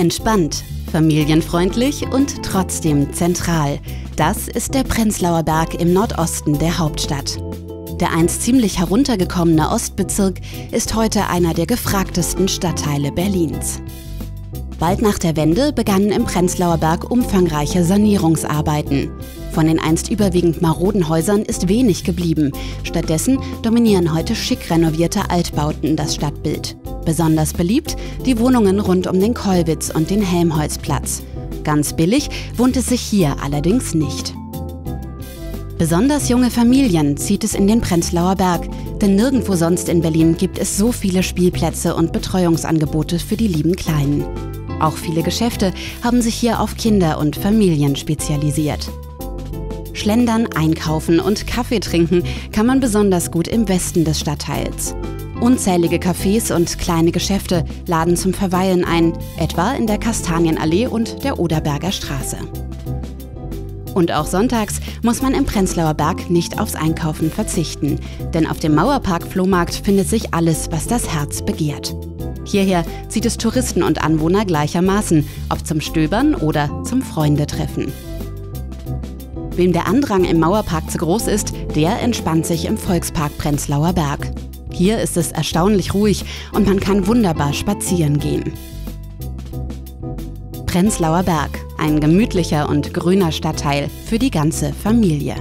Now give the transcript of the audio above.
Entspannt, familienfreundlich und trotzdem zentral. Das ist der Prenzlauer Berg im Nordosten der Hauptstadt. Der einst ziemlich heruntergekommene Ostbezirk ist heute einer der gefragtesten Stadtteile Berlins. Bald nach der Wende begannen im Prenzlauer Berg umfangreiche Sanierungsarbeiten. Von den einst überwiegend maroden Häusern ist wenig geblieben. Stattdessen dominieren heute schick renovierte Altbauten das Stadtbild. Besonders beliebt die Wohnungen rund um den Kollwitz und den Helmholtzplatz. Ganz billig wohnt es sich hier allerdings nicht. Besonders junge Familien zieht es in den Prenzlauer Berg, denn nirgendwo sonst in Berlin gibt es so viele Spielplätze und Betreuungsangebote für die lieben Kleinen. Auch viele Geschäfte haben sich hier auf Kinder und Familien spezialisiert. Schlendern, einkaufen und Kaffee trinken kann man besonders gut im Westen des Stadtteils. Unzählige Cafés und kleine Geschäfte laden zum Verweilen ein, etwa in der Kastanienallee und der Oderberger Straße. Und auch sonntags muss man im Prenzlauer Berg nicht aufs Einkaufen verzichten, denn auf dem Mauerpark-Flohmarkt findet sich alles, was das Herz begehrt. Hierher zieht es Touristen und Anwohner gleichermaßen, ob zum Stöbern oder zum Freundetreffen. Wem der Andrang im Mauerpark zu groß ist, der entspannt sich im Volkspark Prenzlauer Berg. Hier ist es erstaunlich ruhig und man kann wunderbar spazieren gehen. Prenzlauer Berg, ein gemütlicher und grüner Stadtteil für die ganze Familie.